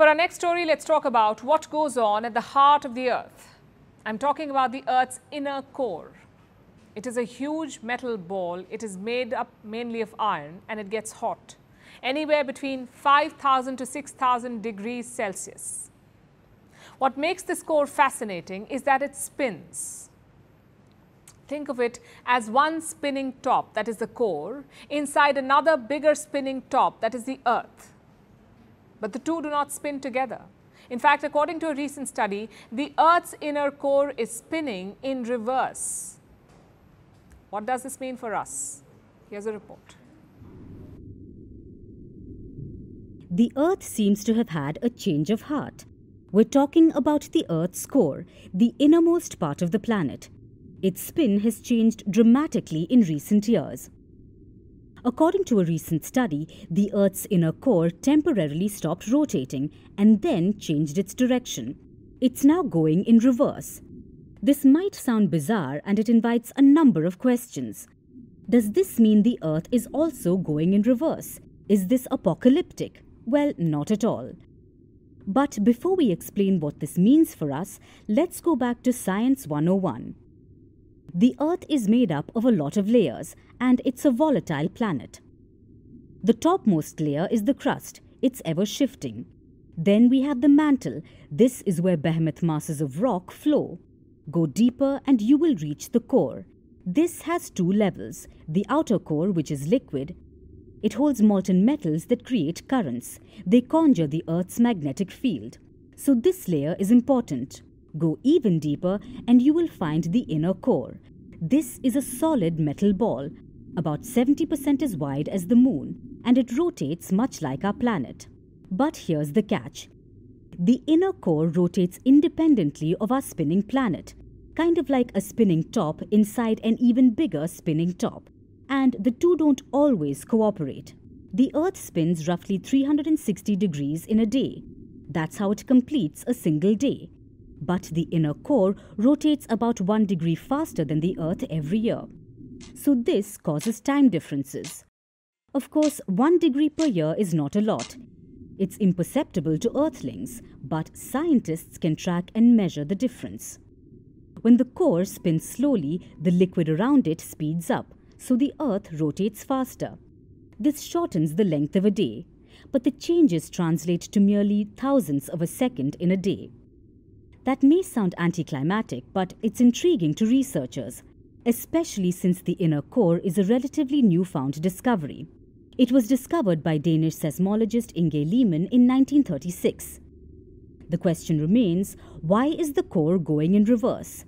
For our next story, let's talk about what goes on at the heart of the Earth. I'm talking about the Earth's inner core. It is a huge metal ball. It is made up mainly of iron and it gets hot, anywhere between 5,000 to 6,000 degrees Celsius. What makes this core fascinating is that it spins. Think of it as one spinning top, that is the core, inside another bigger spinning top, that is the Earth but the two do not spin together. In fact, according to a recent study, the Earth's inner core is spinning in reverse. What does this mean for us? Here's a report. The Earth seems to have had a change of heart. We're talking about the Earth's core, the innermost part of the planet. Its spin has changed dramatically in recent years. According to a recent study, the Earth's inner core temporarily stopped rotating and then changed its direction. It's now going in reverse. This might sound bizarre and it invites a number of questions. Does this mean the Earth is also going in reverse? Is this apocalyptic? Well, not at all. But before we explain what this means for us, let's go back to Science 101. The Earth is made up of a lot of layers, and it's a volatile planet. The topmost layer is the crust, it's ever shifting. Then we have the mantle, this is where behemoth masses of rock flow. Go deeper and you will reach the core. This has two levels the outer core, which is liquid. It holds molten metals that create currents. They conjure the Earth's magnetic field. So, this layer is important. Go even deeper and you will find the inner core. This is a solid metal ball, about 70% as wide as the moon, and it rotates much like our planet. But here's the catch. The inner core rotates independently of our spinning planet, kind of like a spinning top inside an even bigger spinning top. And the two don't always cooperate. The Earth spins roughly 360 degrees in a day. That's how it completes a single day but the inner core rotates about 1 degree faster than the Earth every year. So this causes time differences. Of course, 1 degree per year is not a lot. It's imperceptible to Earthlings, but scientists can track and measure the difference. When the core spins slowly, the liquid around it speeds up, so the Earth rotates faster. This shortens the length of a day, but the changes translate to merely thousandths of a second in a day. That may sound anticlimactic, but it's intriguing to researchers, especially since the inner core is a relatively newfound discovery. It was discovered by Danish seismologist Inge Lehmann in 1936. The question remains why is the core going in reverse?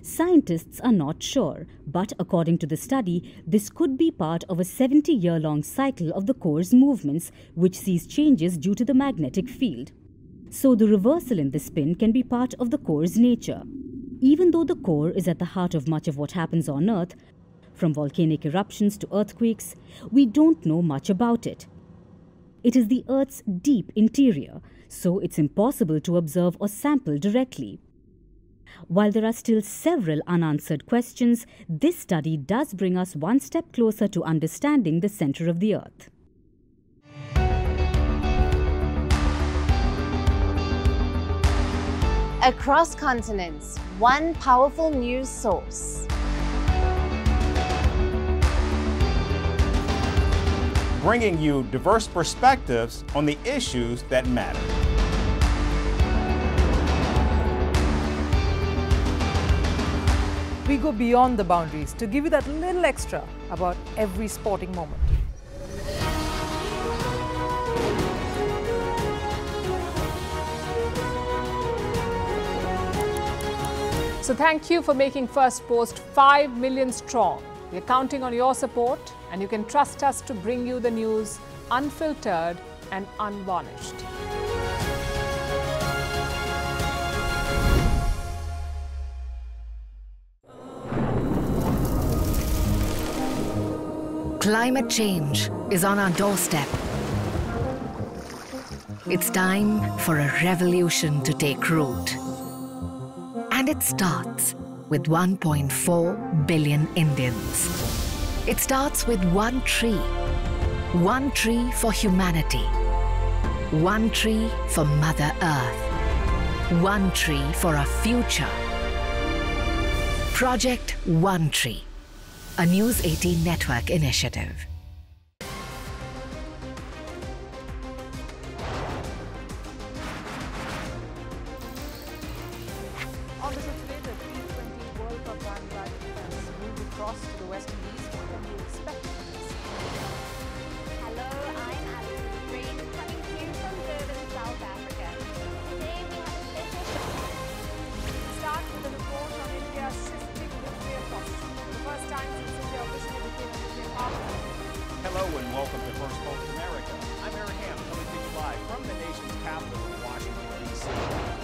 Scientists are not sure, but according to the study, this could be part of a 70 year long cycle of the core's movements, which sees changes due to the magnetic field so the reversal in the spin can be part of the core's nature. Even though the core is at the heart of much of what happens on Earth, from volcanic eruptions to earthquakes, we don't know much about it. It is the Earth's deep interior, so it's impossible to observe or sample directly. While there are still several unanswered questions, this study does bring us one step closer to understanding the center of the Earth. Across continents, one powerful news source. Bringing you diverse perspectives on the issues that matter. We go beyond the boundaries to give you that little extra about every sporting moment. So thank you for making Firstpost 5 million strong. We're counting on your support and you can trust us to bring you the news unfiltered and unvarnished. Climate change is on our doorstep. It's time for a revolution to take root. And it starts with 1.4 billion Indians. It starts with one tree. One tree for humanity. One tree for Mother Earth. One tree for our future. Project One Tree, a News 18 network initiative. And welcome to First Post America. I'm Eric Ham, coming to you live from the nation's capital in Washington, D.C.